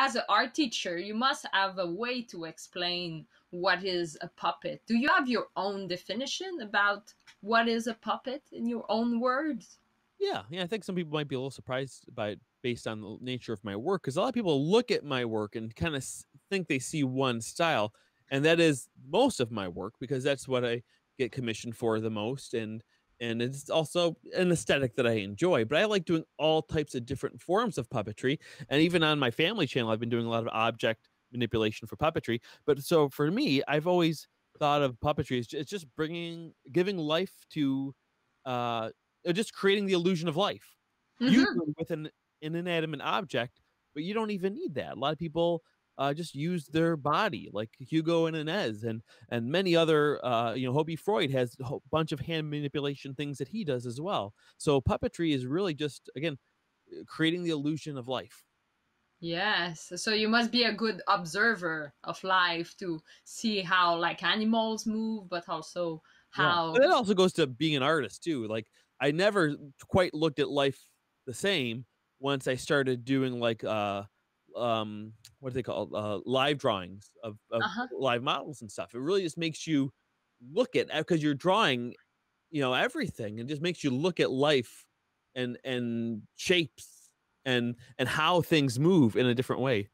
as an art teacher, you must have a way to explain what is a puppet. Do you have your own definition about what is a puppet in your own words? Yeah, yeah. I think some people might be a little surprised by it based on the nature of my work because a lot of people look at my work and kind of think they see one style, and that is most of my work because that's what I get commissioned for the most, and and it's also an aesthetic that I enjoy. But I like doing all types of different forms of puppetry, and even on my family channel, I've been doing a lot of object manipulation for puppetry. But so for me, I've always thought of puppetry as it's just bringing, giving life to, uh, just creating the illusion of life. Mm-hmm. You with an, an inanimate object, but you don't even need that. A lot of people uh, just use their body, like Hugo and Inez, and and many other. Uh, you know, Hobey Ford has a bunch of hand manipulation things that he does as well. So puppetry is really just again creating the illusion of life. Yes, so you must be a good observer of life to see how like animals move, but also how. Yeah. But it also goes to being an artist too. Like I never quite looked at life the same once I started doing like uh um what do they call uh live drawings of, of uh-huh. live models and stuff. It really just makes you look at because you're drawing, you know, everything and just makes you look at life and and shapes and and how things move in a different way.